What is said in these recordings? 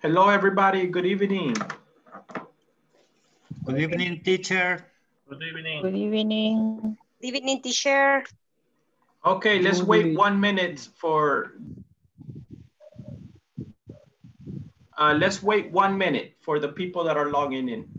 Hello, everybody. Good evening. Good evening, teacher. Good evening. Good evening. Good evening, teacher. Okay, let's wait one minute for... Uh, let's wait one minute for the people that are logging in.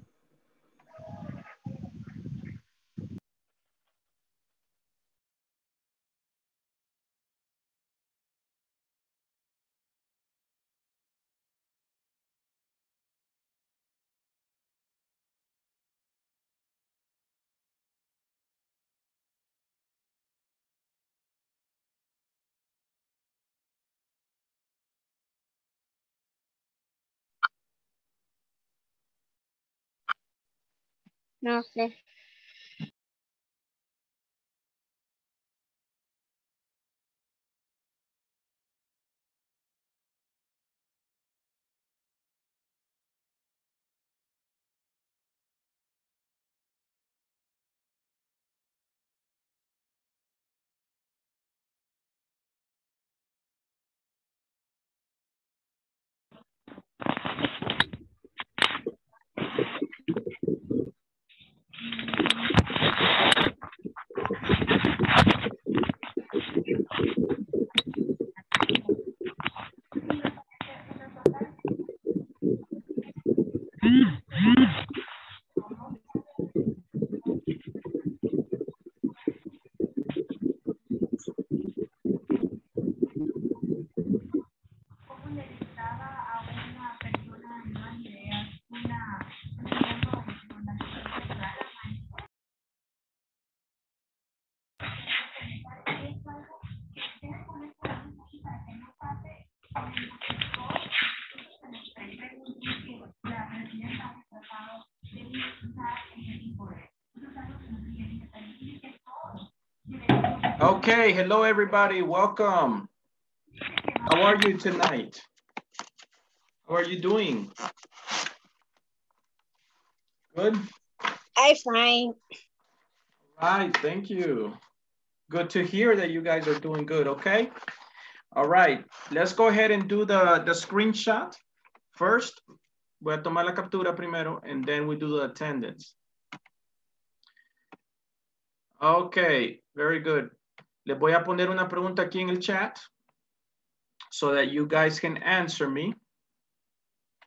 No sé. Okay, hello, everybody. Welcome. How are you tonight? How are you doing? Good? I'm fine. All right, thank you. Good to hear that you guys are doing good, okay? All right, let's go ahead and do the, the screenshot first. Voy a tomar la captura primero and then we do the attendance. Okay, very good. Les voy a poner una pregunta aquí en el chat so that you guys can answer me.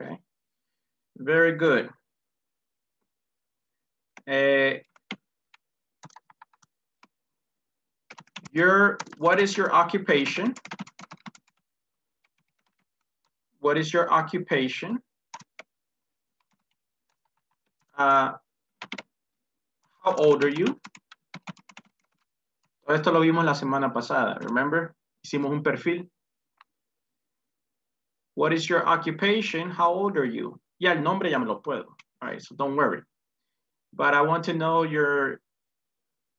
Okay, very good. Eh, your, what is your occupation? What is your occupation? Uh, how old are you? Esto lo vimos la semana pasada, remember? Hicimos un perfil. What is your occupation? How old are you? Ya el nombre ya me lo puedo. All right, so don't worry. But I want to know your,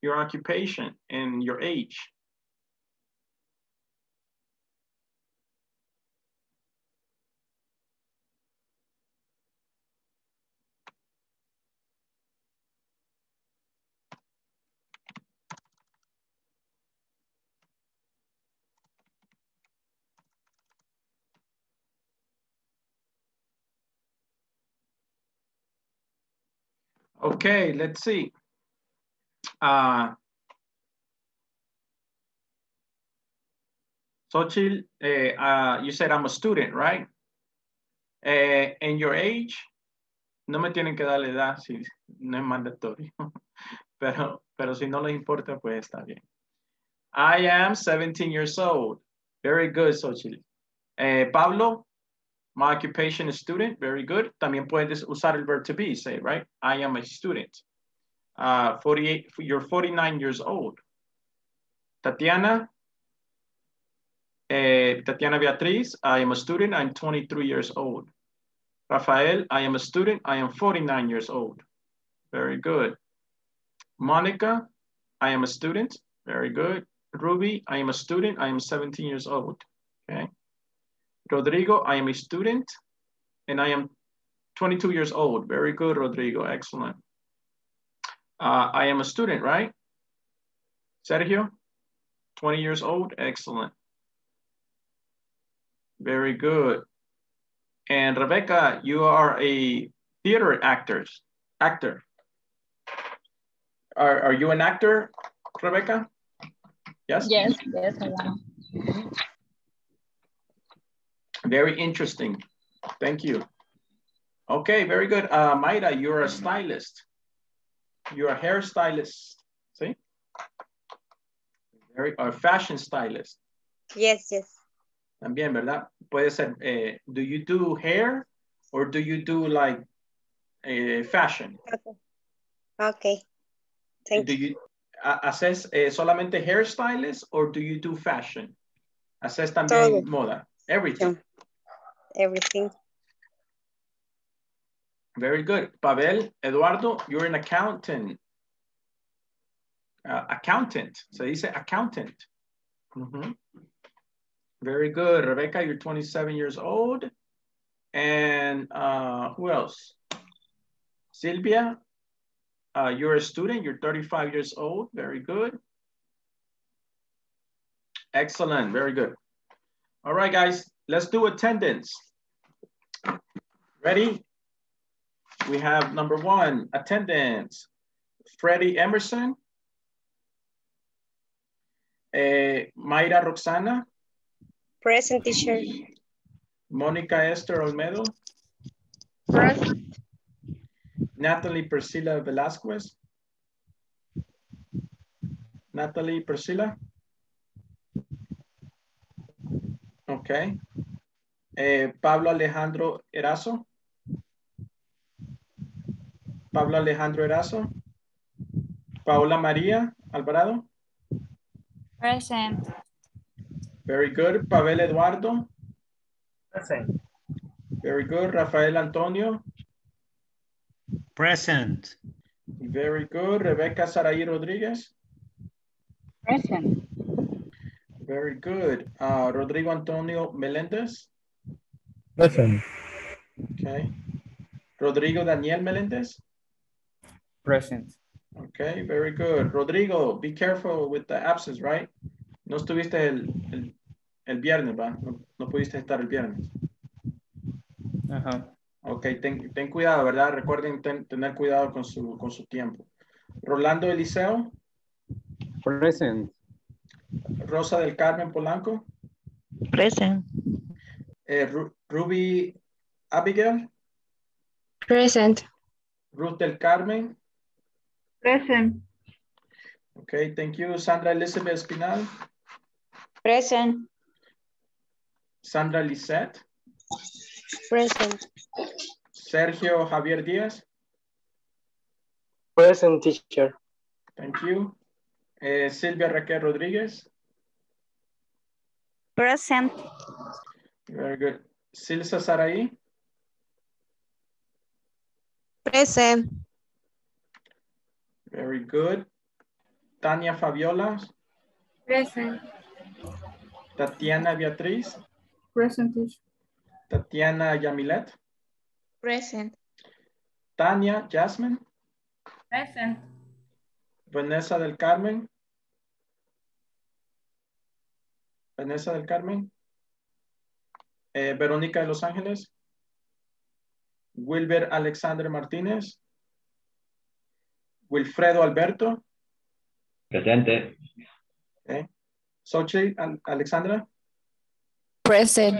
your occupation and your age. Okay, let's see. Uh, Xochitl, uh, uh, you said I'm a student, right? Uh, and your age, no me tienen que dar la edad, si no es mandatorio. pero, pero si no les importa, pues está bien. I am 17 years old. Very good, Xochitl. Eh, Pablo, my occupation is student. Very good. También puedes usar el verb to be, say, right? I am a student. Uh, 48, you're 49 years old. Tatiana, eh, Tatiana Beatriz, I am a student. I'm 23 years old. Rafael, I am a student. I am 49 years old. Very good. Monica, I am a student. Very good. Ruby, I am a student. I am 17 years old. Okay. Rodrigo, I am a student and I am 22 years old. Very good, Rodrigo. Excellent. Uh, I am a student, right? Sergio, 20 years old. Excellent. Very good. And Rebecca, you are a theater actor. Actor. Are, are you an actor, Rebecca? Yes? Yes, yes, I am. Very interesting. Thank you. Okay, very good. Uh, Mayra, you're a stylist. You're a hairstylist. See? Very, a fashion stylist. Yes, yes. También, ¿verdad? Puede ser, eh, do you do hair or do you do like eh, fashion? Okay. Okay. Thank do you. you, ha- ¿Haces eh, solamente hairstylist or do you do fashion? ¿Haces también Todo. moda? Everything. Everything. Very good. Pavel, Eduardo, you're an accountant. Uh, accountant. Se dice accountant. Mhm. Very good. Rebecca, you're 27 years old. And uh, who else? Sylvia, uh, you're a student. You're 35 years old. Very good. Excellent. Very good. All right, guys, let's do attendance. Ready? We have number one, attendance. Freddie Emerson. Eh, Mayra Roxana. Present teacher. Mónica Esther Olmedo. Present. Natalie Priscilla Velasquez. Natalie Priscilla. Okay. Eh, Pablo Alejandro Erazo. Pablo Alejandro Erazo. Paola María Alvarado. Present. Very good. Pavel Eduardo. Present. Very good. Rafael Antonio. Present. Very good. Rebecca Saraí Rodríguez. Present. Very good. Uh, Rodrigo Antonio Melendez. Present. Okay. Rodrigo Daniel Melendez. Present. Okay, very good. Rodrigo, be careful with the absence, right? No estuviste el, el, el viernes, ¿va? No, no pudiste estar el viernes. Ajá. Ok, ten, ten cuidado, ¿verdad? Recuerden ten- tener cuidado con su, con su tiempo. Rolando Eliseo, Present. Rosa del Carmen Polanco, Present. eh, Ru- Ruby Abigail, Present. Ruth del Carmen. Present. Ok, thank you. Sandra Elizabeth Espinal, Present. Sandra Lisette, Present. Sergio Javier Díaz. Present teacher. Thank you. Eh, Silvia Raquel Rodríguez. Present. Very good. Silsa Saraí. Present. Very good. Tania Fabiola. Present. Tatiana Beatriz. Present. Tatiana Yamilet. Present. Tania Jasmine. Present. Vanessa del Carmen. Vanessa del Carmen. Eh, Verónica de Los Ángeles. Wilber Alexander Martínez. Wilfredo Alberto. Presente. Okay. Xochitl Al- Alexandra. Present.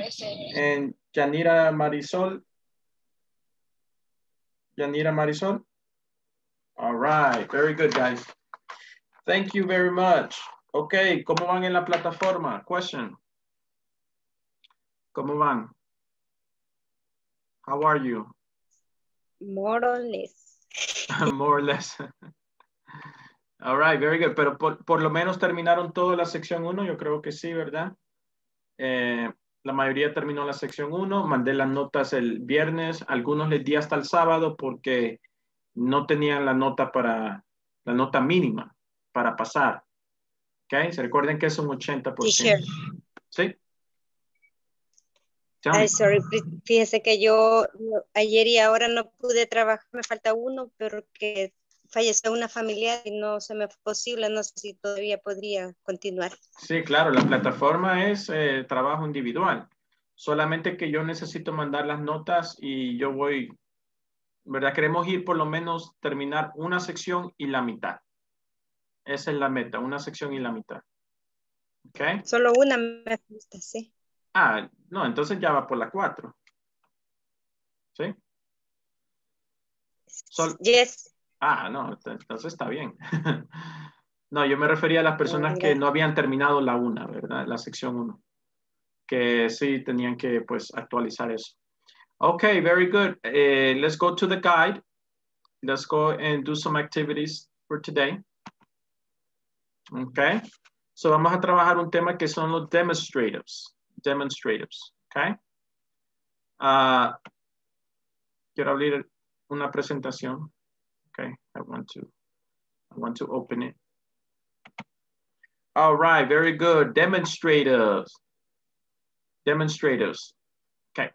And Yanira Marisol. Yanira Marisol. All right, very good, guys. Thank you very much. Okay, ¿cómo van en la plataforma? Question. ¿Cómo van? How are you? More or less. More or less. All right, very good. Pero por, por lo menos terminaron toda la sección 1, yo creo que sí, ¿verdad? Eh, la mayoría terminó la sección 1, mandé las notas el viernes, algunos les di hasta el sábado porque no tenían la nota para, la nota mínima para pasar. ¿Ok? Se recuerden que es un 80%. Teacher. ¿Sí? Ay, sorry, fí- fíjese que yo ayer y ahora no pude trabajar, me falta uno, pero que falleció una familiar y no se me fue posible, no sé si todavía podría continuar. Sí, claro, la plataforma es eh, trabajo individual. Solamente que yo necesito mandar las notas y yo voy, ¿verdad? Queremos ir por lo menos terminar una sección y la mitad. Esa es la meta, una sección y la mitad. ¿Ok? Solo una me gusta, sí. Ah, no, entonces ya va por la cuatro. ¿Sí? Sol- Yes. Ah, no, ent- entonces está bien. No, yo me refería a las personas que no habían terminado la una, ¿verdad? La sección uno. Que sí tenían que, pues, actualizar eso. Okay, very good. Eh, let's go to the guide. Let's go and do some activities for today. Okay. So vamos a trabajar un tema que son los demonstratives. Demonstratives. Okay. Ah, quiero abrir una presentación. Okay, I want to, I want to open it. All right, very good. Demonstrators. Demonstrators. Okay.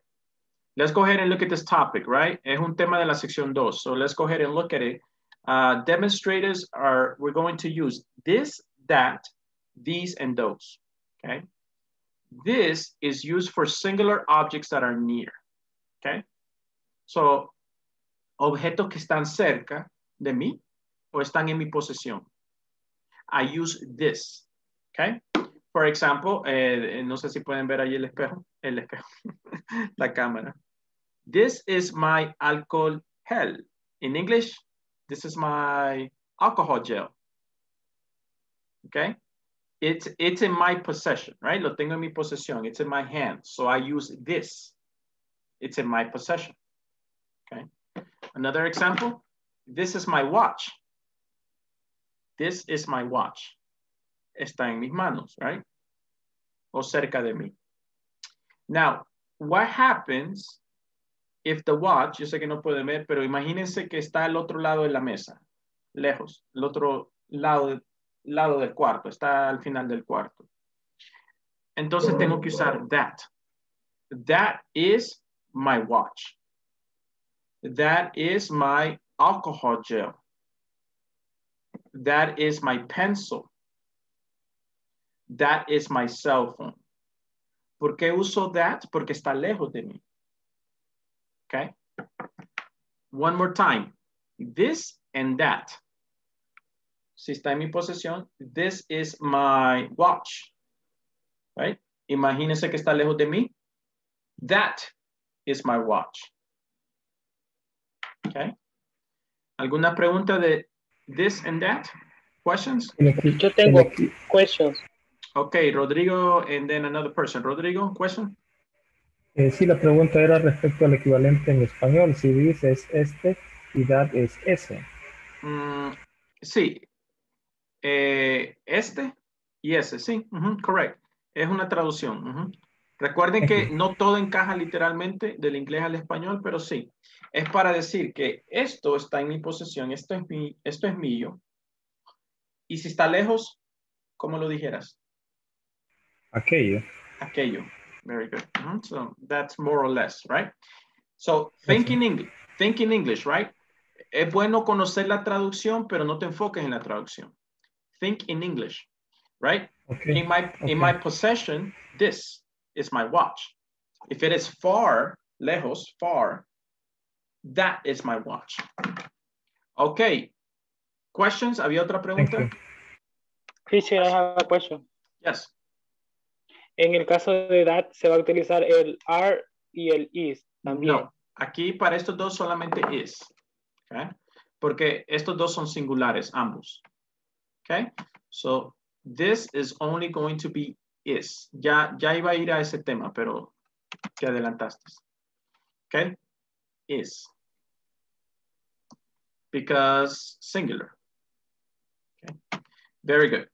Let's go ahead and look at this topic, right? Es un tema de la sección 2. So let's go ahead and look at it. Uh, demonstrators are, we're going to use this, that, these, and those, okay? This is used for singular objects that are near, okay? So, objetos que están cerca de mí o están en mi posesión. I use this, okay? For example, eh, no sé si pueden ver ahí el espejo, el espejo, la cámara. This is my alcohol gel. In English, this is my alcohol gel. Okay? It's, it's in my possession, right? Lo tengo en mi posesión. It's in my hand. So I use this. It's in my possession. Okay? Another example. This is my watch. This is my watch. Está en mis manos, right? O cerca de mí. Now, what happens if the watch, yo sé que no pueden ver, pero imagínense que está al otro lado de la mesa, lejos, el otro lado, lado del cuarto, está al final del cuarto. Entonces tengo que usar that. That is my watch. That is my alcohol gel. That is my pencil. That is my cell phone. ¿Por qué uso that? Porque está lejos de mí. Okay. One more time. This and that. Si está en mi posesión, this is my watch. Right? Imagínense que está lejos de mí. That is my watch. Okay. ¿Alguna pregunta de this and that? Questions? Yo tengo questions. Okay, Rodrigo and then another person. Rodrigo, question? Eh, sí, la pregunta era respecto al equivalente en español. Si dice es este y that es ese. Mm, sí. Eh, este y ese, sí, ujú, correct. Es una traducción. Recuerden que no todo encaja literalmente del inglés al español, pero sí. Es para decir que esto está en mi posesión, esto es, mi, esto es mío. Y si está lejos, ¿cómo lo dijeras? Aquello. aquello. Very good. Mhm. So that's more or less, right? So think in English, think in English, right? Es bueno conocer la traducción, pero no te enfoques en la traducción. Think in English, right? Okay. In my in my possession, this is my watch. If it is far, lejos, far, that is my watch. Okay. Questions? ¿Había otra Thank pregunta? you. Christian, I have a question. Yes. En el caso de that, se va a utilizar el are y el is también. No, aquí para estos dos solamente is. Okay? Porque estos dos son singulares, ambos. Okay? So this is only going to be is. Ya, ya iba a ir a ese tema, pero te adelantaste. Okay? Is. Because singular. Okay? Very good.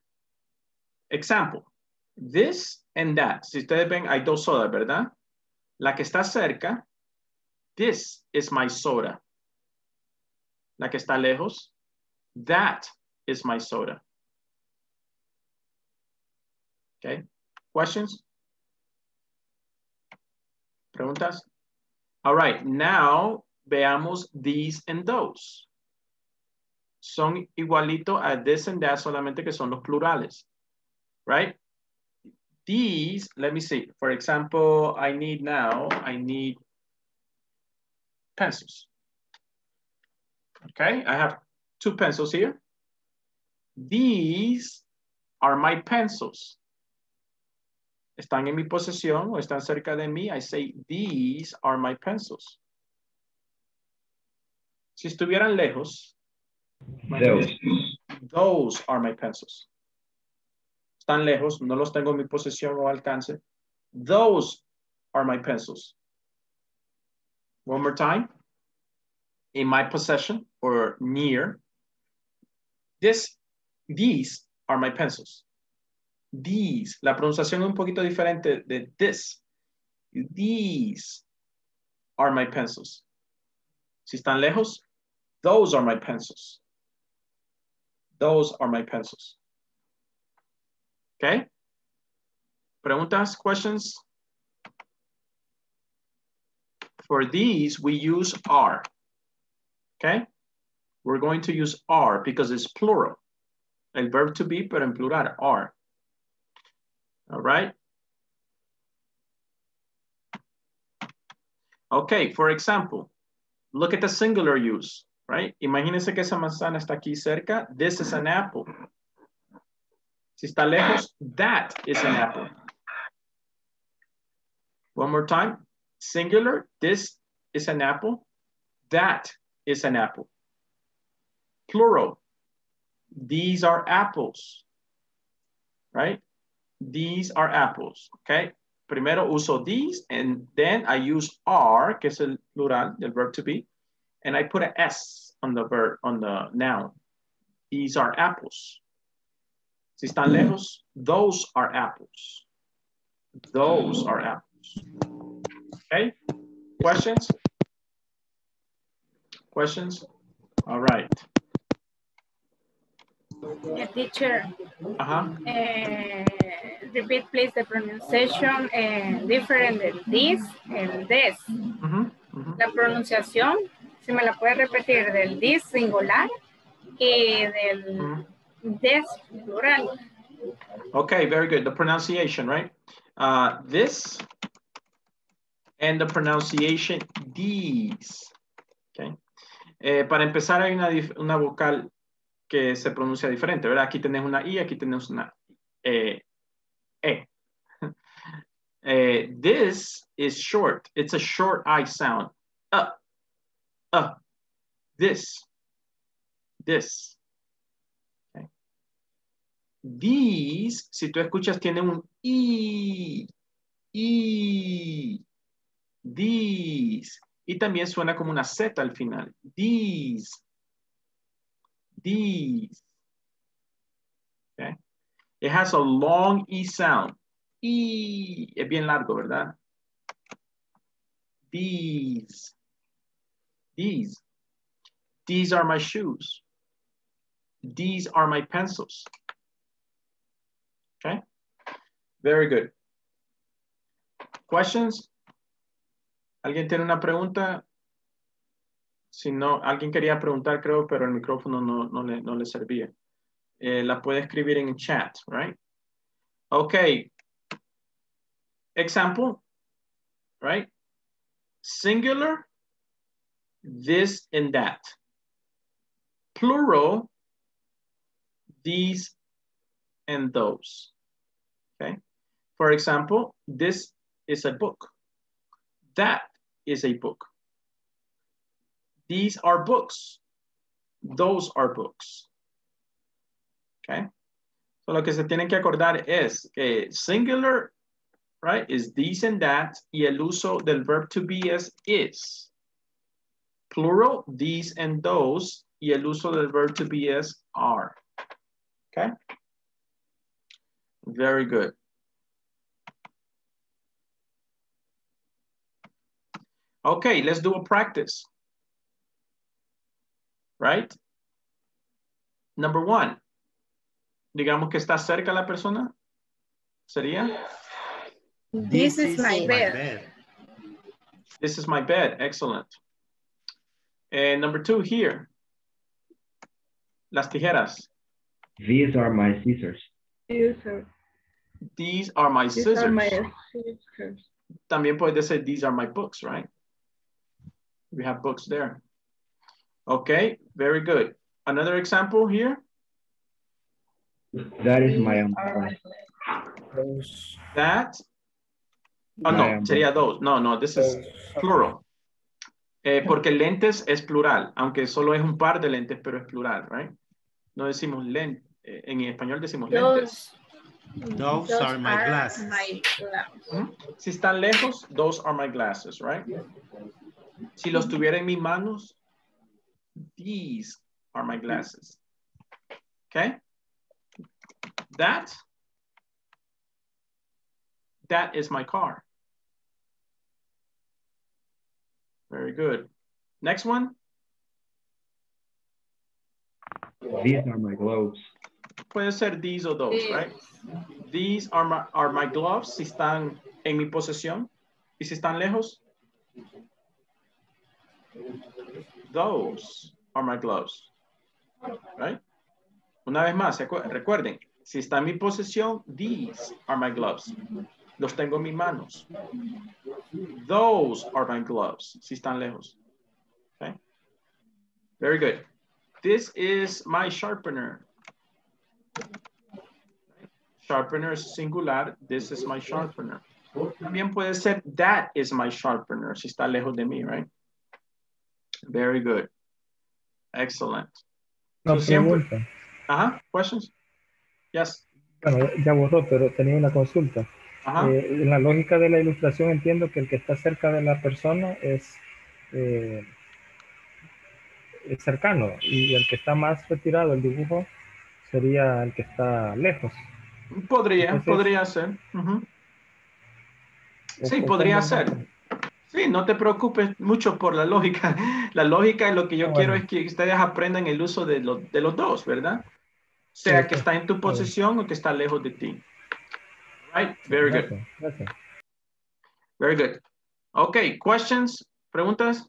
Example. This and that. Si ustedes ven, hay dos sodas, ¿verdad? La que está cerca, this is my soda. La que está lejos, that is my soda. Okay, questions? Preguntas? All right, now veamos these and those. Son igualito a this and that, solamente que son los plurales, right? These, let me see. For example, I need now, I need pencils. Okay, I have two pencils here. These are my pencils. Están en mi posesión o están cerca de mí. I say, these are my pencils. Si estuvieran lejos, Those. those are my pencils. Están lejos, no los tengo en mi posesión o alcance. Those are my pencils. One more time. In my possession or near. This, these are my pencils. These, la pronunciación es un poquito diferente de this. These are my pencils. Si están lejos, those are my pencils. Those are my pencils. Okay? Preguntas, questions? For these, we use are. Okay? We're going to use are because it's plural. El verb to be, pero en plural, are. All right? Okay, for example, look at the singular use, right? Imagínense que esa manzana está aquí cerca. This is an apple. Si está lejos, that is an apple. One more time. Singular, this is an apple. That is an apple. Plural, these are apples, right? These are apples, okay? Primero uso these and then I use are, que es el plural del verb to be, and I put an S on the verb, on the noun. These are apples. Si están lejos, those are apples. Those are apples. Okay, questions? Questions? All right. Uh, teacher, uh, repeat please the pronunciation uh, different than this and this. Mhm, mhm. La pronunciación, si me la puede repetir, del this singular y del Mhm. Des plural. Okay, very good. The pronunciation, right? Uh, this and the pronunciation these. Okay. Eh, para empezar, hay una, una vocal que se pronuncia diferente, ¿verdad? Aquí tenés una I, aquí tenés una eh, E. Eh, this is short. It's a short I sound. Uh, uh, this, this. These, si tú escuchas, tiene un I, I, these. Y también suena como una Z al final. These, these. Okay. It has a long E sound. E, es bien largo, ¿verdad? These, these. These are my shoes. These are my pencils. Okay, very good. Questions? ¿Alguien tiene una pregunta? Si no, alguien quería preguntar, creo, pero el micrófono no, no, le, no le servía. Eh, la puede escribir en chat, right? Okay. Example, right? Singular, this and that. Plural, these and those. Okay. For example, this is a book. That is a book. These are books. Those are books. Okay. So lo que se tienen que acordar es que singular, right, is these and that, y el uso del verb to be es is. Plural, these and those, y el uso del verb to be es are. Okay. Very good. Okay, let's do a practice. Right? Number one. Digamos que está cerca la persona. ¿Sería? This, is, my bed. This is my bed. Excellent. And number two here. Las tijeras. These are my scissors. These are my These scissors. are my scissors. También puede decir, these are my books, right? We have books there. Okay, very good. Another example here. That is my umbrella. Those. That. Oh, no, sería dos. No, no, this is plural. Eh, porque lentes es plural, aunque solo es un par de lentes, pero es plural, right? No decimos lentes. En español decimos lentes. Those, Those are my glasses. my glasses. Ujú. Si están lejos, those are my glasses, right? Si los tuviera en mis manos, these are my glasses. Okay? That, that is my car. Very good. Next one, These are my gloves. Puede ser these or those, right? These are my, are my gloves si están en mi posesión. Y si están lejos, those are my gloves. Right? Una vez más, recuerden, si está en mi posesión, these are my gloves. Los tengo en mis manos. Those are my gloves. Si están lejos. Okay? Very good. This is my sharpener. Sharpener es singular. This is my sharpener. También puede ser that is my sharpener si está lejos de mí, right? Very good. Excellent. Una So siempre- pregunta. Ajá, questions? Yes. Bueno, ya borró, pero tenía una consulta. Ajá. Eh, en la lógica de la ilustración entiendo que el que está cerca de la persona es, eh, es cercano y el que está más retirado, el dibujo, sería el que está lejos. Podría, Entonces- podría ser. Ujú. ¿O- Sí, podría ser. Sí, no te preocupes mucho por la lógica. La lógica y lo que yo Ah, quiero es que ustedes aprendan el uso de, lo- de los dos, ¿verdad? Sea Sí, que sí. está en tu posesión o que está lejos de ti. Right? Very good. Gracias, gracias. Very good. Okay, questions, preguntas.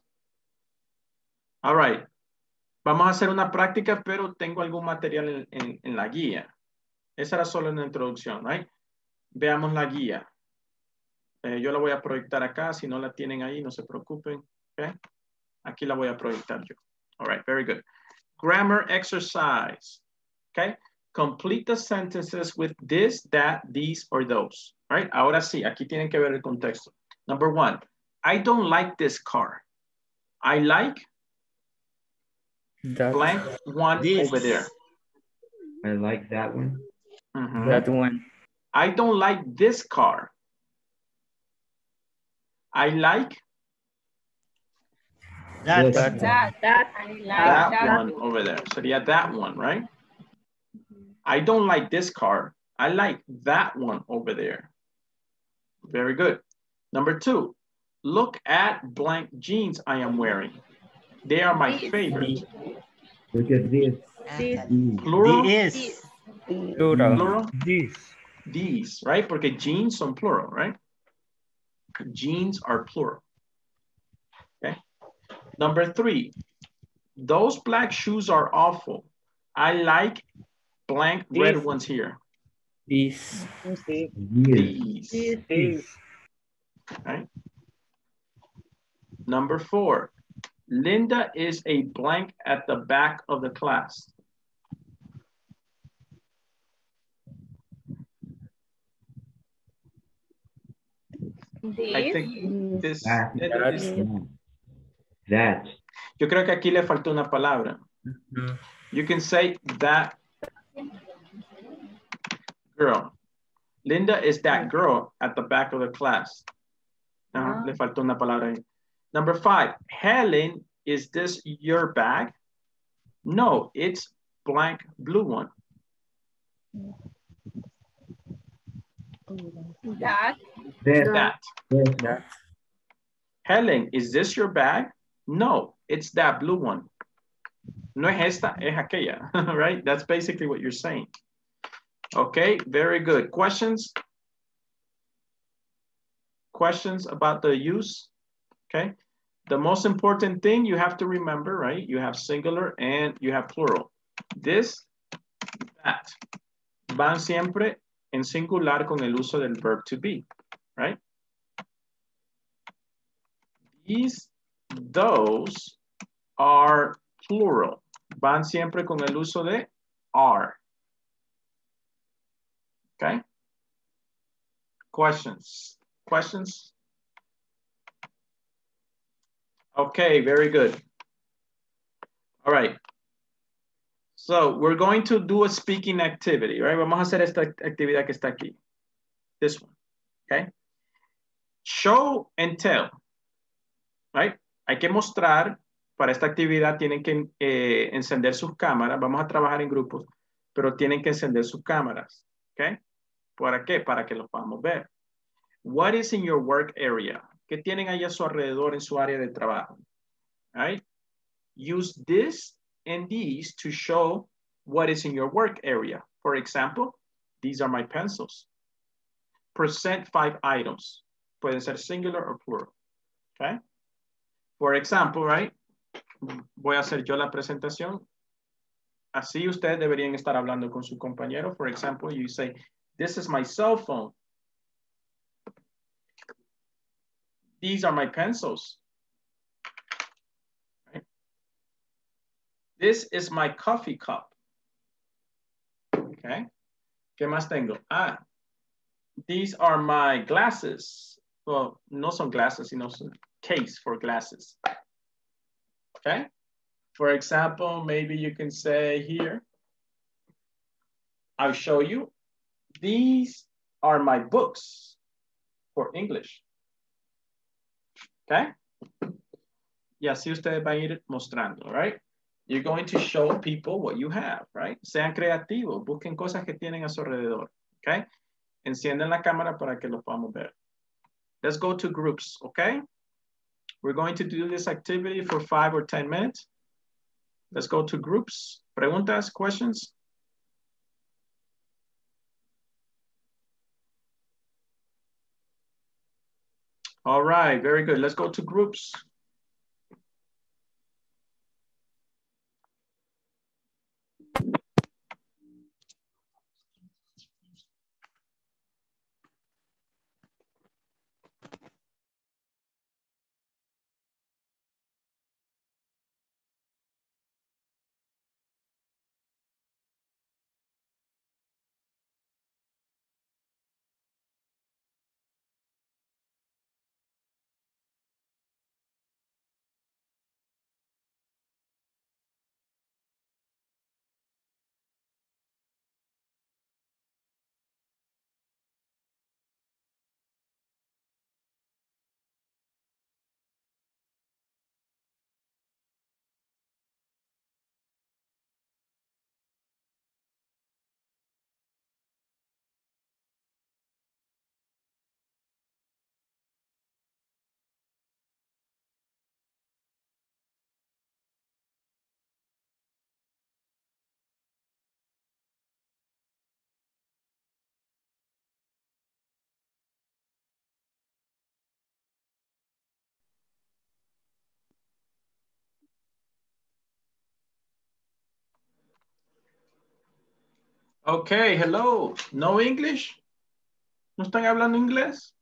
All right. Vamos a hacer una práctica, pero tengo algún material en, en- en la guía. Esa era solo una introducción, right? Veamos la guía. Eh, yo la voy a proyectar acá. Si no la tienen ahí, no se preocupen. Okay? Aquí la voy a proyectar yo. All right, very good. Grammar exercise. Okay? Complete the sentences with this, that, these, or those. Right? Ahora sí, aquí tienen que ver el contexto. Number one, I don't like this car. I like That, blank one This. over there. I like that one. Mhm. that one. I don't like this car. I like That, Yes. That, That, that, I like that, that. one over there. So yeah, that one, right? I don't like this car. I like that one over there. Very good. Number two, look at blank jeans I am wearing. They are my favorite. Look at this. This, These. Plural, this. Plural. plural, These. these, right? Porque jeans son plural, right? Jeans are plural. Okay. Number three, those black shoes are awful. I like blank red ones here. This. These. These, this, These. right? Number four, Linda is a blank at the back of the class. I this. think this, That. this- That. yo creo que aquí le faltó una palabra. Mhm. You can say that girl. Linda is that girl at the back of the class. Ajá, Ah. Le faltó una palabra ahí. Number five, Helen, is this your bag? No, it's blank blue one. That, This. That. That. Helen, is this your bag? No, it's that blue one. No es esta, es aquella, right? That's basically what you're saying. Okay, very good. Questions? Questions about the use? Okay. The most important thing you have to remember, right? You have singular and you have plural. This, that. Van siempre en singular con el uso del verb to be, right? These, those are plural. Van siempre con el uso de are. Okay? Questions? Questions? Okay, very good. All right. So we're going to do a speaking activity, right? Vamos a hacer esta actividad que está aquí. This one, okay? Show and tell, right? Hay que mostrar, para esta actividad tienen que eh, encender sus cámaras. Vamos a trabajar en grupos, pero tienen que encender sus cámaras, okay? ¿Para qué? Para que los podamos ver. What is in your work area? ¿Qué tienen ahí a su alrededor en su área de trabajo? Right? Use this and these to show what is in your work area. For example, these are my pencils. Present five items. Pueden ser singular or plural. Okay? For example, right? Voy a hacer yo la presentación. Así ustedes deberían estar hablando con su compañero. For example, you say, this is my cell phone. These are my pencils. This is my coffee cup. Okay. ¿Qué más tengo? Ah, these are my glasses. Well, no son glasses, sino son case for glasses. Okay. For example, maybe you can say here, I'll show you. These are my books for English. Okay? Y así ustedes van a ir mostrando, right? You're going to show people what you have, right? Sean creativos, busquen cosas que tienen a su alrededor, okay? Encienden la cámara para que los podamos ver. Let's go to groups, okay? We're going to do this activity for five or 10 minutes. Let's go to groups. Preguntas, questions? All right, very good. Let's go to groups. Okay, hello. No English? ¿No están hablando inglés?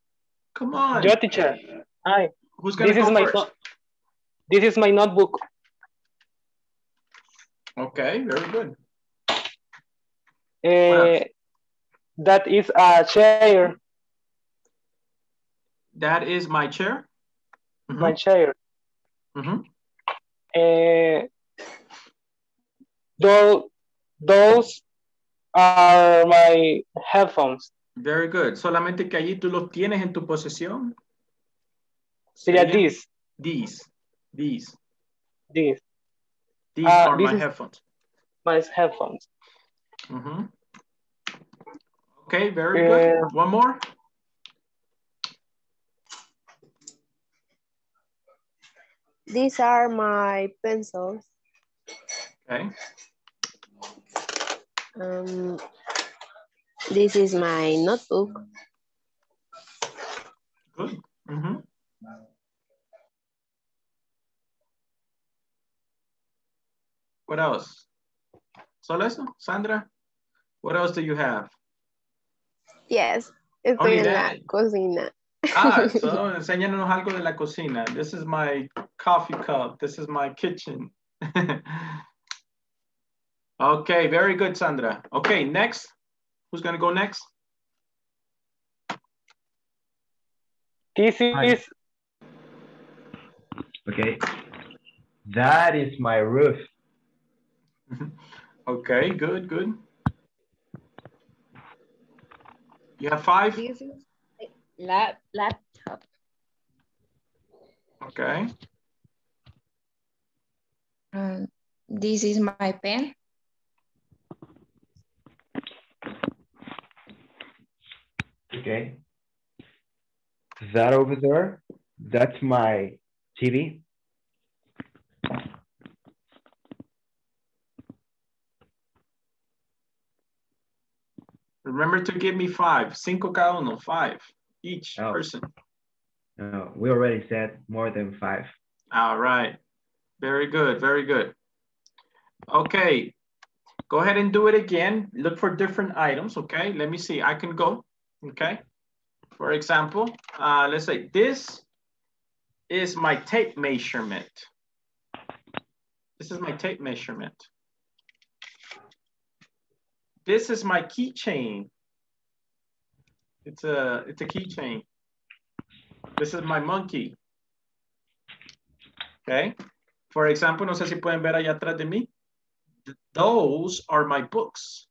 Come on. Yo, teacher. Hi. Who's gonna This is go my first? no- this is my notebook. Okay, very good. Uh, that is a chair. That is my chair. My chair. Mhm. Uh, those, those are my headphones. Very good. Solamente que allí tú los tienes en tu posesión. Sería Serían this, These. These. this, These Ah, are this my is- headphones. my headphones. Mhm. Okay, very Eh, good. One more. These are my pencils. Okay. Um, this is my notebook. Good. Mhm. What else? Solo eso, Sandra? What else do you have? Yes, estoy en la cocina. Ah, so enséñanos algo de la cocina. This is my coffee cup. This is my kitchen. okay, very good, Sandra. Okay, next. Who's gonna go next? This is Okay. That is my roof. Okay, good, good. You have five? This is lap, laptop. Okay. Um, this is my pen. Okay. That over there, that's my TV. Remember to give me five. Cinco cada uno, five each Oh. person. No, we already said more than five. All right. Very good, very good. Okay. Go ahead and do it again. Look for different items, okay? Let me see. I can go, okay? For example, uh, let's say this is my tape measurement. This is my tape measurement. This is my keychain. It's a, it's a keychain. This is my monkey. Okay. For example, no sé si pueden ver allá atrás de mí. Th- Those are my books.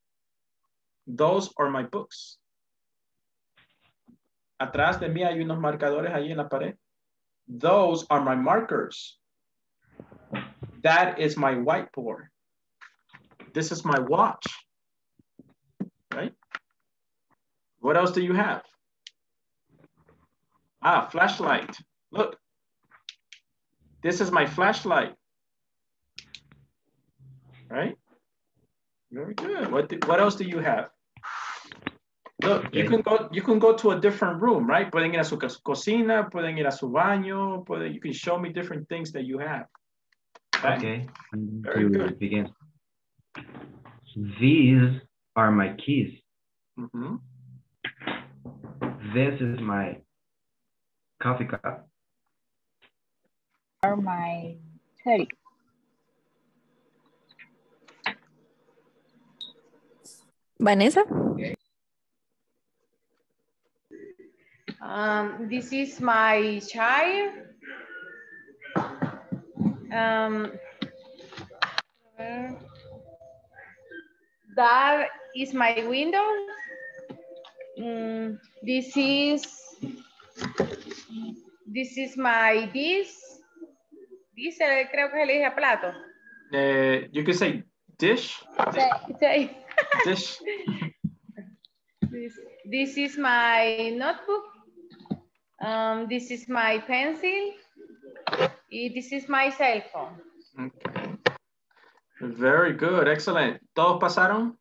Those are my books. Atrás de mí hay unos marcadores ahí en la pared. Those are my markers. That is my whiteboard. This is my watch. Right? What else do you have? Ah, flashlight. Look. This is my flashlight. Right? Very good. What, do- what else do you have? Look, you can go you can go to a different room, right? Pueden ir a su co- cocina, pueden ir a su baño, pueden, you can show me different things that you have. Okay? Okay, I'm Very to good. begin. These are my keys. Mhm. This is my coffee cup. Are my teddy. Vanessa. Um, this is my chair. Um, that is my window. Mm, this is this is my dish. Dice, creo que se le dice plato. Uh, you can say dish, Say- dish. This, this is my notebook. Um, this is my pencil. This is my cell phone. Okay. Very good, excellent. ¿Todos pasaron?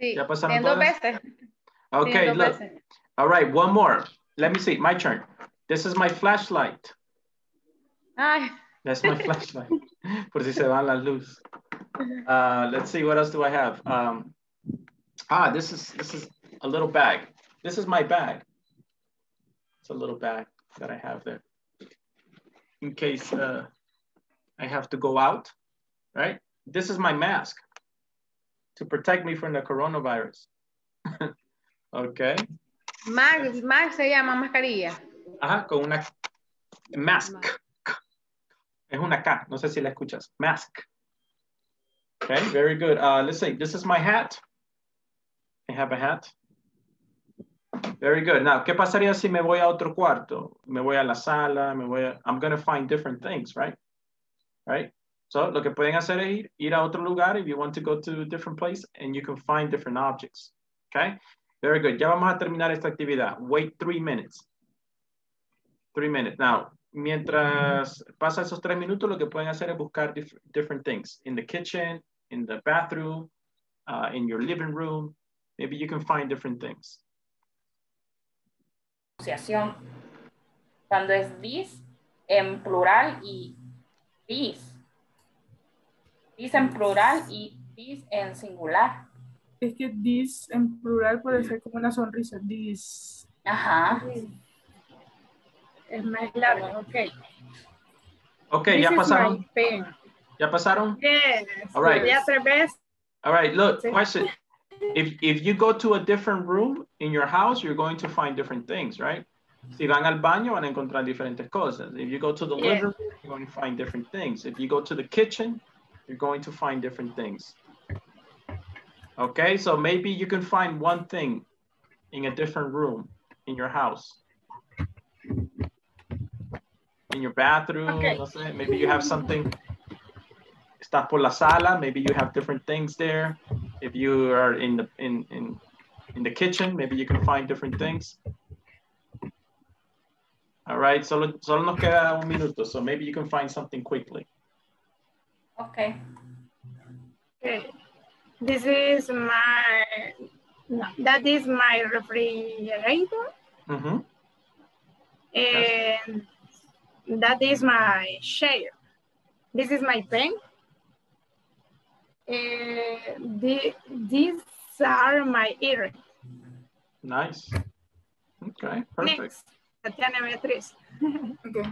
Sí, ¿Ya pasaron todas? veces. Okay, look. veces. All right, one more. Let me see, my turn. This is my flashlight. Ay, That's my flashlight. Por si se van las luz. Uh, let's see, what else do I have? Um, ah, this is this is a little bag. This is my bag. It's a little bag that I have there. In case uh, I have to go out, right? This is my mask to protect me from the coronavirus. okay. Max, Max se llama mascarilla. Ajá, con una mask. Es una K, no sé si la escuchas. Mask. Okay, very good. Uh, let's see, this is my hat. I have a hat. Very good. Now, ¿qué pasaría si me voy a otro cuarto? Me voy a la sala, me voy a... I'm going to find different things, right? Right? So, lo que pueden hacer es ir, ir a otro lugar if you want to go to a different place and you can find different objects. Okay? Very good. Ya vamos a terminar esta actividad. Wait three minutes. Three minutes. Now, mientras pasa esos tres minutos, lo que pueden hacer es buscar dif different things. In the kitchen, in the bathroom, uh, in your living room. Maybe you can find different things. Pronunciación. Cuando es this en plural y this. This en plural y this en singular. Es que this en plural puede ser como una sonrisa. This. Ajá. Es más largo, ok. Ok, This ya pasaron. Ya pasaron. Yes. All right. Ya. All right, look, question. If, if you go to a different room in your house, you're going to find different things, right? Si van al baño, van a encontrar diferentes cosas. If you go to the Yeah. living room, you're going to find different things. If you go to the kitchen, you're going to find different things. Okay, so maybe you can find one thing in a different room in your house. In your bathroom, Okay. no sé, maybe you have something estás por la sala, maybe you have different things there. If you are in the in in in the kitchen, maybe you can find different things. All right, solo, solo nos queda un minuto, so maybe you can find something quickly. Ok. Okay. This is my, no, that is my refrigerator. Mhm. And that is my chair. This is my pen. And the, these are my earrings. Nice. Okay, perfect. Next, Tatiana Beatriz. Okay.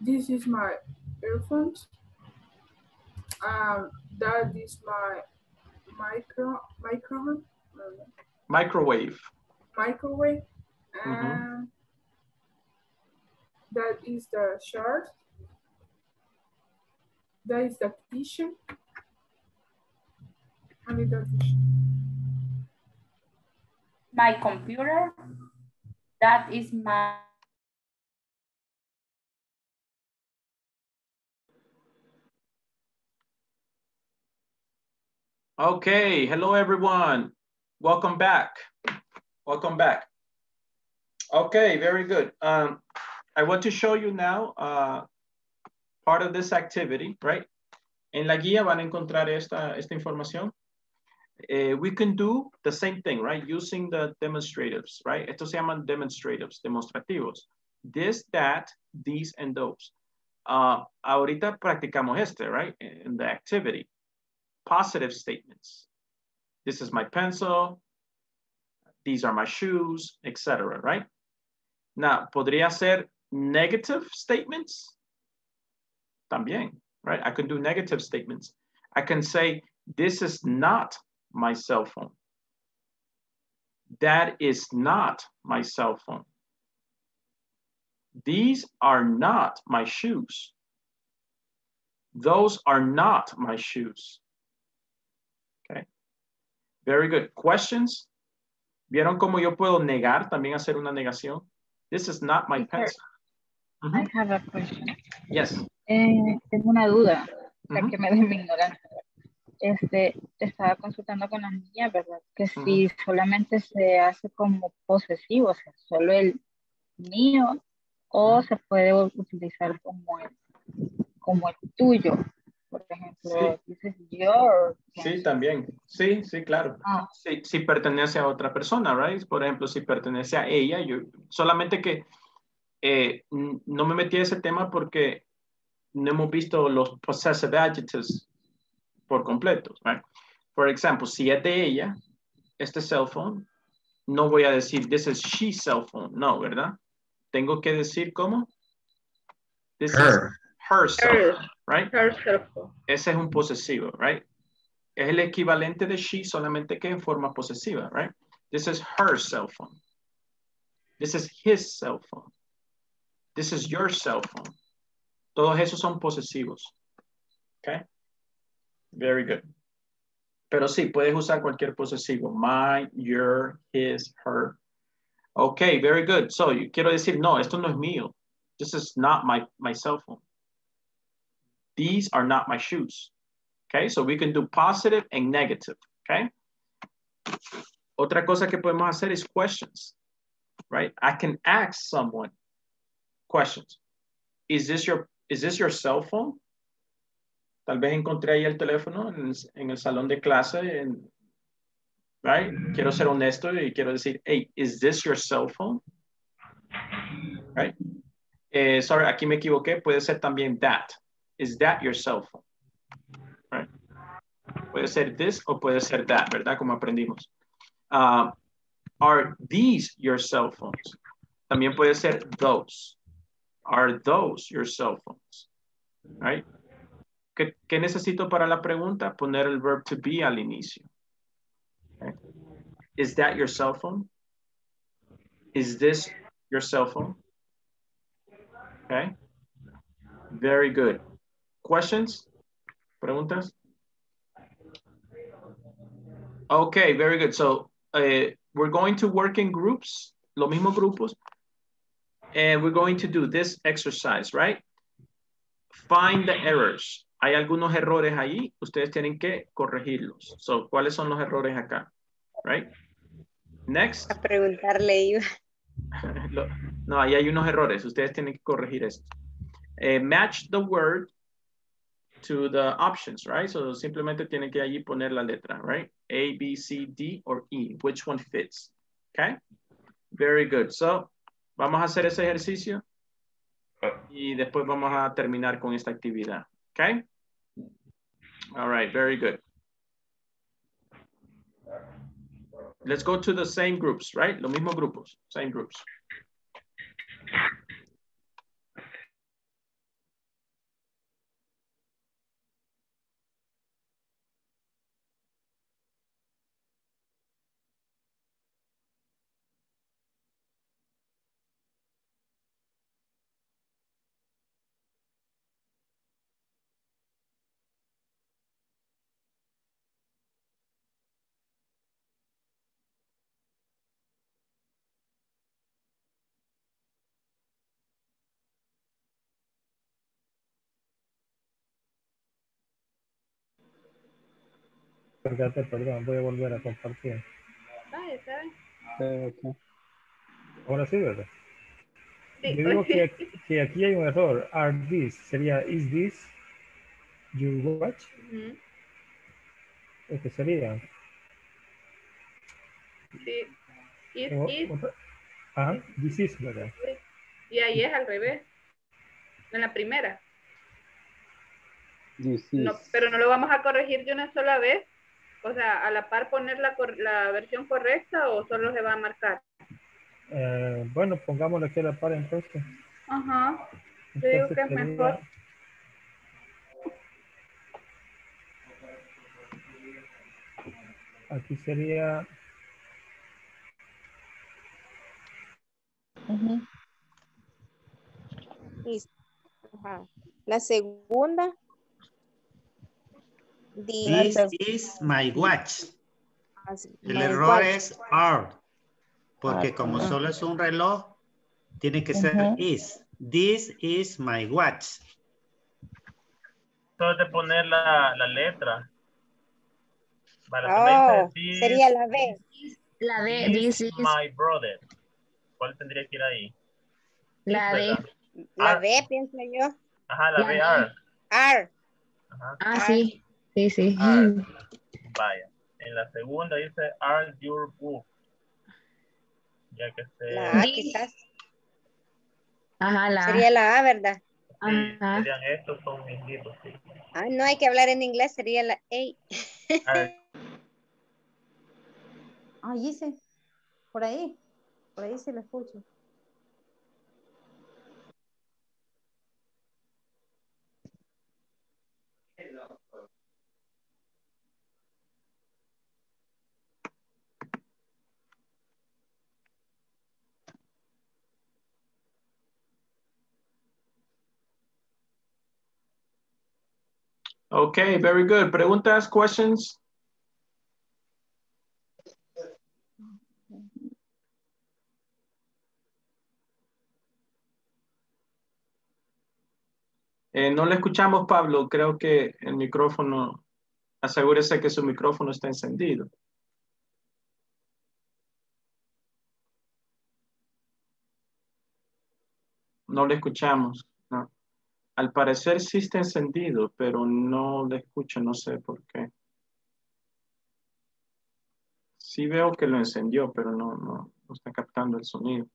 This is my earphones. Um, that is my micro microphone uh, Microwave. microwave. Mhm. That is the shirt. That is the t-shirt. My computer. That is my. Okay, hello everyone. Welcome back. Welcome back. Okay, very good. Um, I want to show you now uh, part of this activity, right? En la guía van a encontrar esta, esta información. Eh, we can do the same thing, right? Using the demonstratives, right? Estos se llaman demonstratives, demostrativos. This, that, these, and those. Uh, ahorita practicamos este, right? In the activity positive statements. This is my pencil. These are my shoes, etc. Right? Now, podría ser negative statements. También, right? I can do negative statements. I can say, this is not my cell phone. That is not my cell phone. These are not my shoes. Those are not my shoes. Okay. Very good. Questions? ¿Vieron cómo yo puedo negar, también hacer una negación? This is not my pencil. I have a question. Yes. Eh, tengo una duda, la Ujú. que me de mi ignorancia. Este, estaba consultando con las niñas, ¿verdad? Que si solamente se hace como posesivo, o sea, solo el mío, o se puede utilizar como el, como el tuyo. Por ejemplo, dices your. Sí, también. Sí, sí, claro. Ah. Sí, si pertenece a otra persona, right? Por ejemplo, si pertenece a ella, yo solamente que eh, no me metí a ese tema porque no hemos visto los possessive adjectives por completo, right? Por ejemplo, si es de ella, este cell phone, no voy a decir this is she cell phone, no, ¿verdad? Tengo que decir cómo? This Her. is her cell phone, right? Her cell phone. Ese es un posesivo, right? Es el equivalente de she, solamente que en forma posesiva, right? This is her cell phone. This is his cell phone. This is your cell phone. Todos esos son posesivos. Okay? Very good. Pero sí, puedes usar cualquier posesivo. My, your, his, her. Okay, very good. So, yo quiero decir, no, esto no es mío. This is not my, my cell phone. These are not my shoes. Okay, so we can do positive and negative. Okay. Otra cosa que podemos hacer is questions, right? I can ask someone questions. Is this your, is this your cell phone? Tal vez encontré ahí el teléfono en, el- salón de clase, right? Quiero ser honesto y quiero decir, hey, is this your cell phone? Right? Eh, sorry, aquí me equivoqué. Puede ser también that. Is that your cell phone? Right? Puede ser this o puede ser that, ¿verdad? Como aprendimos. Uh, are these your cell phones? También puede ser those. Are those your cell phones? Right? ¿Qué, qué necesito para la pregunta? Poner el verb to be al inicio. Okay. Is that your cell phone? Is this your cell phone? Okay. Very good. Questions? Preguntas? Okay, very good. So uh, we're going to work in groups, los mismos grupos, and we're going to do this exercise, right? Find the errors. Hay algunos errores ahí, ustedes tienen que corregirlos. So, ¿cuáles son los errores acá? Right? Next. A preguntarle no, ahí hay unos errores, ustedes tienen que corregir esto. Uh, match the word to the options, right? So simplemente tienen que allí poner la letra, right? A, B, C, D, or E. Which one fits? Okay? Very good. So, vamos a hacer ese ejercicio y después vamos a terminar con esta actividad. Okay? All right, very good. Let's go to the same groups, right? Los mismos grupos, same groups. Perdón, perdón, voy a volver a compartir. Ah, está bien. Ahora sí, ¿verdad? Sí. Yo digo que, que aquí hay un error. Are this sería is this your watch? Ujú. Este sería. Sí. Is, o- is, Ajá, this is, ¿verdad? y ahí es al revés. En la primera. No, pero no lo vamos a corregir de una sola vez. O sea, a la par poner la, cor- la versión correcta o solo se va a marcar. Eh, bueno, pongámosle aquí a la par entonces. Ajá. Yo digo que es mejor. Aquí sería Is- ajá. La segunda. This is my watch. El my error watch. es are. Porque Ah, como ah. solo es un reloj, tiene que ser Ujú. is. This is my watch. Solo de poner la, la letra. La Oh, this sería la B. La D, is this is my brother. ¿Cuál tendría que ir ahí? la. ¿verdad? La Ah. B, pienso yo. Ajá, la La B, are. R. Ajá, Ah, sí, sí, sí. are. Vaya. En la segunda dice, are your book. Ya que se... La A, quizás. Ajá, la Sería la A, ¿verdad? Sí, Ajá. serían estos son mis libros, sí. Ah, no hay que hablar en inglés, sería la A. Are Ah, dice. Por ahí. Por ahí se lo escucho. Okay, very good. Preguntas, questions? Eh, no le escuchamos, Pablo. Creo que el micrófono, asegúrese que su micrófono está encendido. No le escuchamos. Al parecer sí está encendido, pero no le escucho, no sé por qué. Sí veo que lo encendió, pero no, no, no está captando el sonido.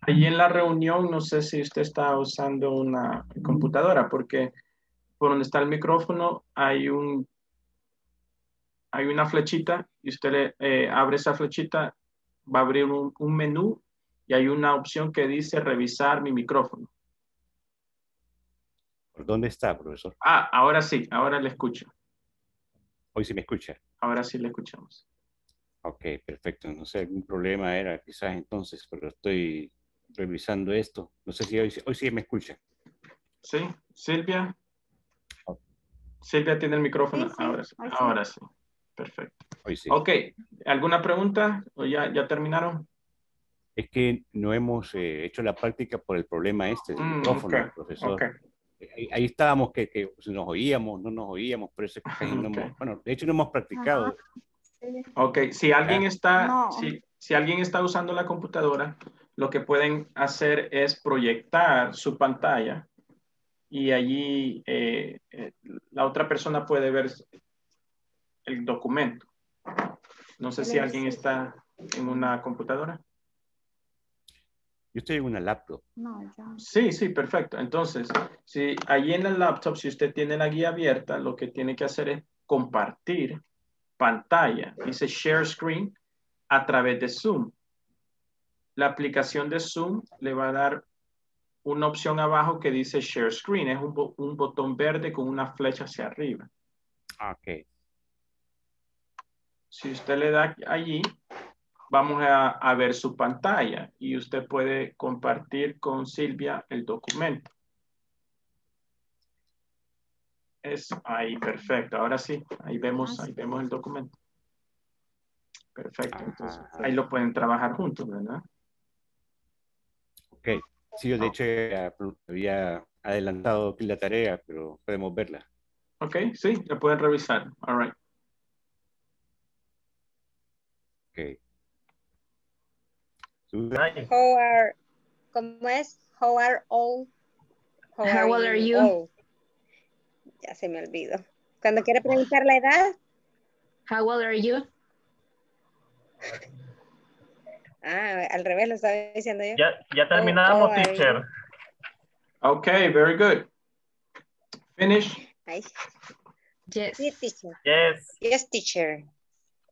Allí en la reunión, no sé si usted está usando una computadora, porque por donde está el micrófono hay un hay una flechita y usted eh, abre esa flechita, va a abrir un, un menú y hay una opción que dice revisar mi micrófono. ¿Por dónde está, profesor? Ah, ahora sí, ahora le escucho. Hoy sí me escucha. Ahora sí le escuchamos. Ok, perfecto. No sé, algún problema era quizás entonces, pero estoy revisando esto. No sé si hoy, hoy sí me escucha. Sí, Silvia. Silvia tiene el micrófono. Sí, sí, ahora, sí. ahora sí. Perfecto. Hoy sí. Ok, ¿alguna pregunta? ¿O ya, ya terminaron? Es que no hemos eh, hecho la práctica por el problema este del Mm, micrófono, ok, profesor. ok. Ahí, ahí estábamos que, que nos oíamos, no nos oíamos, por eso es que casi no hemos- bueno, de hecho no hemos practicado. Ok, si alguien Ya. está, No. si, si alguien está usando la computadora, lo que pueden hacer es proyectar su pantalla y allí eh, eh, la otra persona puede ver el documento. No sé si alguien está en una computadora. Yo estoy en una laptop. No, ya. Sí, sí, perfecto. Entonces, si allí en el laptop, si usted tiene la guía abierta, lo que tiene que hacer es compartir pantalla, dice share screen, a través de Zoom. La aplicación de Zoom le va a dar una opción abajo que dice share screen, es un, bo- un botón verde con una flecha hacia arriba. Ah, ok. Si usted le da allí, vamos a, a ver su pantalla y usted puede compartir con Silvia el documento. Es ahí, perfecto. Ahora sí, ahí vemos, ahí vemos el documento. Perfecto. Entonces, ahí lo pueden trabajar juntos, ¿verdad? Ok. Sí, yo de hecho ya había adelantado aquí la tarea, pero podemos verla. Ok, sí, lo pueden revisar. All right. Ok. How are, ¿cómo es? How are all? How old are you? all? Ya se me olvidó. Cuando quiere preguntar la edad, How old are you? ah, al revés lo estaba diciendo yo. Ya, ya terminamos, Oh, oh, teacher. Okay, very good. Finish. Ay, Yes. sí, teacher. Yes. Yes, teacher.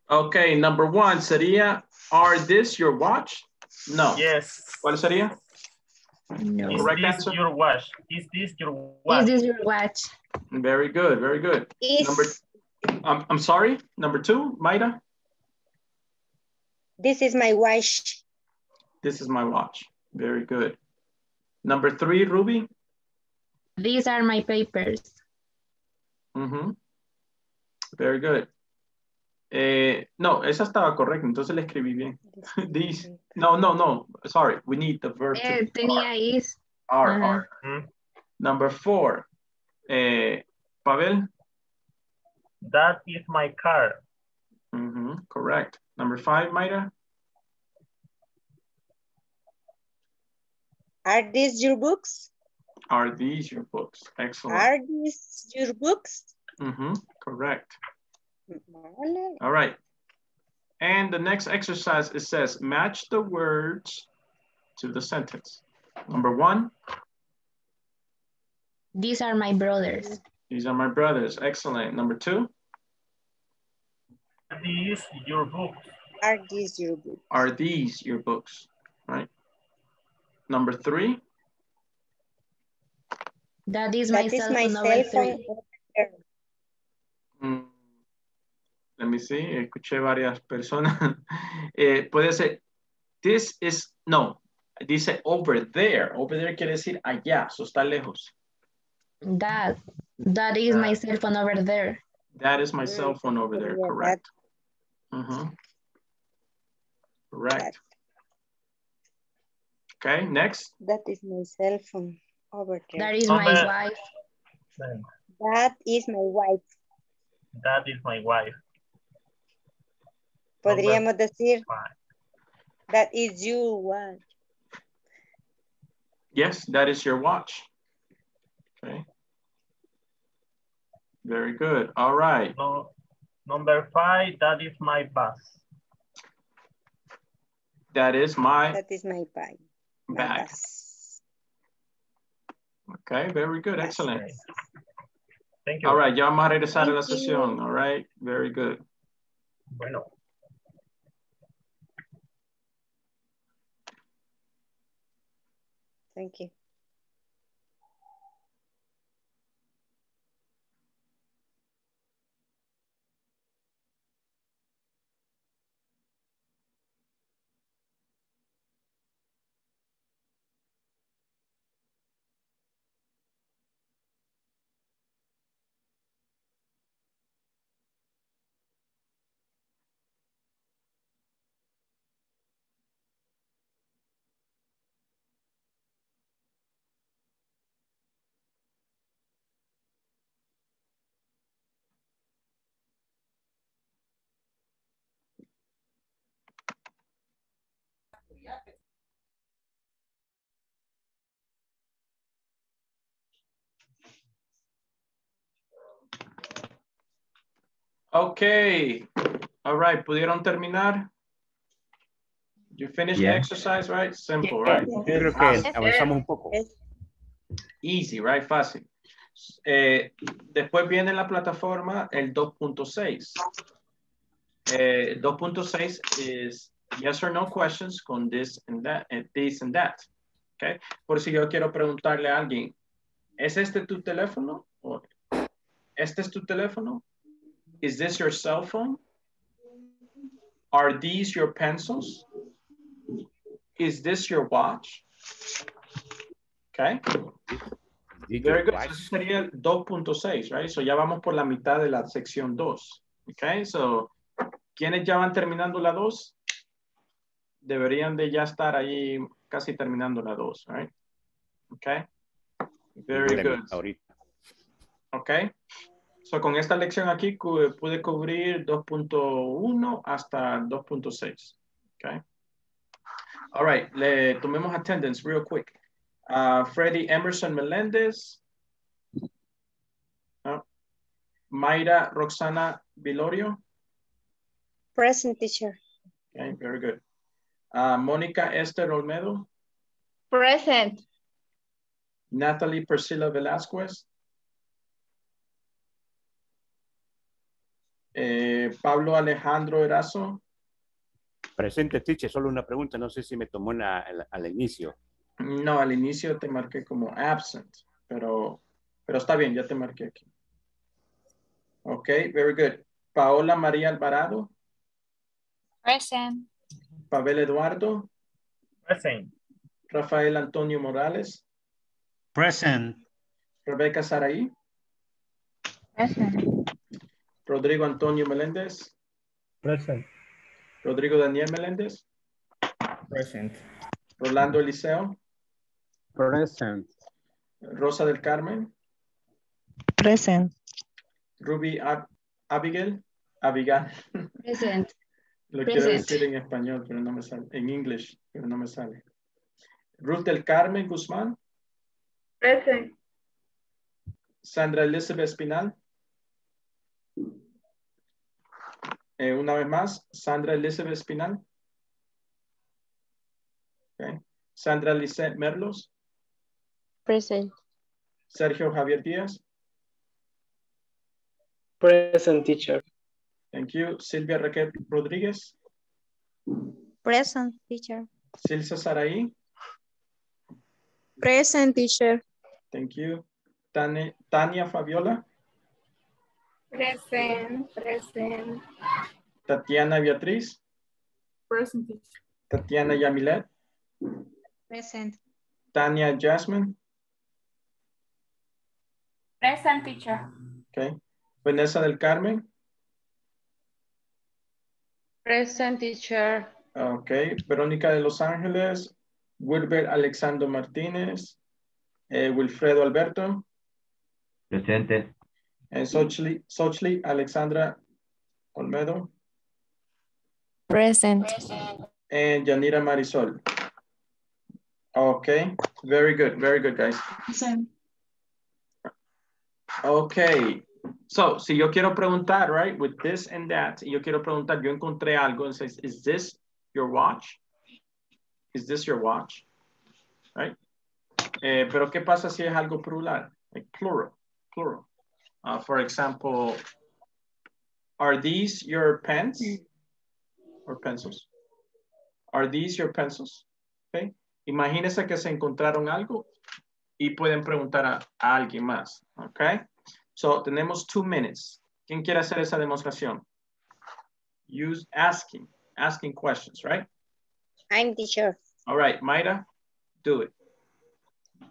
Okay, number one sería, are this your watch? No. Yes. ¿Cuál sería? No. Is Correct this answer. your watch? Is this your watch? Is this your watch? Very good, very good. Is, Number, I'm, I'm sorry, number two, Maida? this is my watch. This is my watch. Very good. Number three, Ruby? These are my papers. Mhm. Very good. Eh, no, esa estaba correcta, entonces le escribí bien. These, no, no, no, sorry, we need the verb. Eh, tenía is. are. Mm. Number four, eh, Pavel? That is my car. Mhm, correct. Number five, Mayra? Are these your books? Are these your books? Excellent. Are these your books? Mhm, correct. Vale. All right. And the next exercise, it says match the words to the sentence. Number one, These are my brothers. these are my brothers. Excellent. Number two, Is your book? Are these your books? are these your books? Right. Number three, That is my That is cell my phone cell number three. mm, let me see, escuché varias personas. Eh, puede ser, this is, no, dice over there. Over there quiere decir allá, so está lejos. That. That is my cell phone over there. That is my cell phone over there, correct. Mhm. Correct. Okay, next. That is my cell phone over there. That is my wife. That is my wife. That is my wife. Podríamos decir, Five. that is your wife. Yes, that is your watch. Okay. Very good. All right. No, number five, that is my bus. That is my That is my bike. bag. Okay, very good, excellent. Thank you. All right, ya vamos a regresar a la Thank you. sesión. All right, very good. Bueno. Thank you. Okay, all right, ¿pudieron terminar? You finished the exercise, right? Simple, right? Creo que avanzamos un poco. Easy, right? Fácil. Eh, después viene en la plataforma el 2.6. Eh, 2.6 es yes or no questions con this and that, and this and that. Okay? Por si yo quiero preguntarle a alguien, ¿es este tu teléfono? ¿O ¿Este es tu teléfono? Is this your cell phone? Are these your pencils? Is this your watch? Okay. Very good. So, ese sería el 2.6, right? So ya vamos por la mitad de la sección 2. Okay, so, ¿quiénes ya van terminando la 2? Deberían de ya estar ahí casi terminando la 2, right? Okay. Very good. Ahorita. Okay. So con esta lección aquí pude cubrir 2.1 hasta 2.6. Okay. All right, le tomemos attendance real quick. Uh, Freddy Emerson Melendez. No. Mayra Roxana Vilorio. Present teacher. Okay, very good. Uh, Mónica Esther Olmedo. Present. Natalie Priscilla Velasquez. Eh, Pablo Alejandro Erazo. Presente, teacher, solo una pregunta, no sé si me tomó la- al, al inicio. No, al inicio te marqué como absent, pero, pero está bien, ya te marqué aquí. Ok, very good. Paola María Alvarado, Present. Pavel Eduardo, Present. Rafael Antonio Morales, Present. Rebeca Saraí, Present. Rodrigo Antonio Meléndez, Present. Rodrigo Daniel Meléndez, Present. Rolando Eliseo, Present. Rosa del Carmen, Present. Ruby Ab- Abigail, Abigail. Present. Lo quiero Present. decir en español, pero no me sale, en English, pero no me sale. Ruth del Carmen Guzmán, Present. Sandra Elizabeth Espinal. Eh, una vez más, Sandra Elizabeth Espinal. Sandra Lisette Merlos, Present. Sergio Javier Díaz. Present teacher. Thank you. Silvia Raquel Rodríguez. Present teacher. Silsa Saraí. Present teacher. Thank you. Tane- Tania Fabiola. Present. Present. Tatiana Beatriz. Present teacher. Tatiana Yamilet. Present. Tania Jasmine. Present teacher. Okay. Vanessa del Carmen. Present teacher. Ok, Verónica de Los Ángeles, Wilber Alexandro Martínez, eh, Wilfredo Alberto, Presente. eh, Xochitl Xochitl Alexandra Olmedo, Present. and Yanira Marisol. Okay, very good, very good, guys. Present. Okay, so si yo quiero preguntar, right, with this and that, yo quiero preguntar, yo encontré algo, and says, is this your watch? Is this your watch? right? Eh, pero ¿qué pasa si es algo plural? Like plural, plural. Uh, for example, are these your pens or pencils? Are these your pencils? Okay. Imagínense que se encontraron algo y pueden preguntar a, a alguien más. Okay. So tenemos two minutes. ¿Quién quiere hacer esa demostración? Use asking, asking questions, right? I'm teacher. All right, Mayra, do it.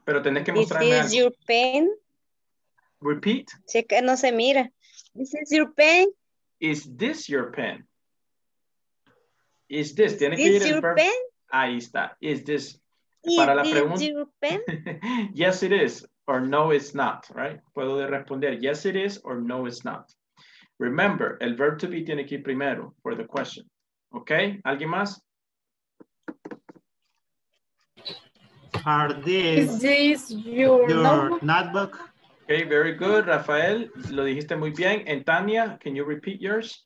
Pero tenés que This is algo. your pen. Repeat. Sé que eh, no se mira. This is your pen. Is this your pen? Is this? Tiene que This ir your pen. Ahí está. Is this? Is Para la this pregunta. your pen? yes, it is. Or no, it's not, right? Puedo responder yes, it is, or no, it's not. Remember, el verb to be tiene que ir primero for the question. Okay? ¿Alguien más? Are these Is these this your, your notebook? notebook? Okay, very good, Rafael. Lo dijiste muy bien. And Tania, can you repeat yours?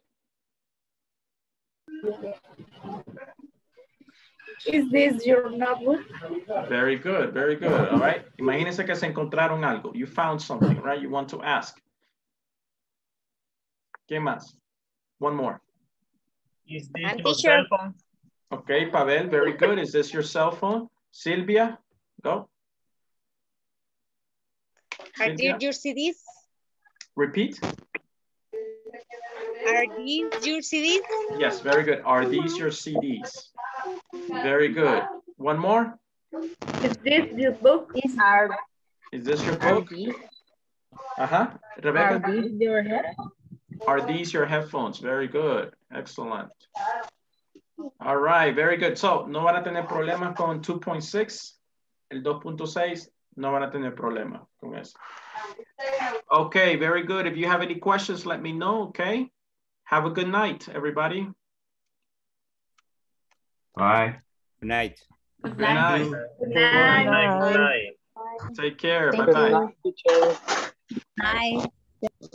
Is this your notebook? Very good, very good. All right. Imagínense que se encontraron algo. You found something, right? You want to ask. ¿Qué más? One more. Is this I'm your teacher. cell phone? Okay, Pavel, very good. Is this your cell phone? Silvia, go. Are these Cynthia? your CDs? Repeat. Are these your CDs? Yes, very good. Are these your CDs? Very good. One more. Is this your book? Are, Is this your are book? Uh-huh. are these your head? Are these your headphones? Very good. Excellent. All right, very good. So, no van a tener problemas con 2.6. El 2.6 no van a tener problema con eso. Okay, very good. If you have any questions, let me know, okay? Have a good night, everybody. Bye. Good night. Good night. Good night, good night. Take care. Thank Bye-bye. you. Teacher. Bye.